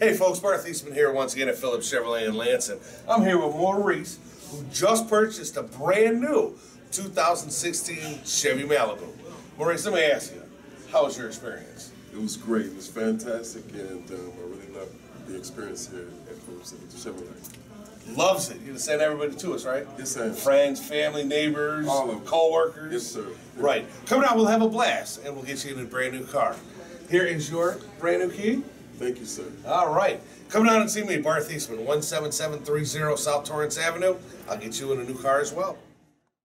Hey folks, Barth Eastman here once again at Phillips Chevrolet in Lansing. I'm here with Maurice, who just purchased a brand new 2016 Chevy Malibu. Maurice, let me ask you, how was your experience? It was great. It was fantastic, and um, I really loved the experience here at Phillips Chevrolet. Loves it. You send everybody to us, right? Yes, sir. Friends, family, neighbors, All of co-workers. Yes, sir. Right. Coming out, we'll have a blast, and we'll get you in a brand new car. Here is your brand new key. Thank you, sir. All right. Come down and see me, Barth Eastman, 17730 South Torrence Avenue. I'll get you in a new car as well.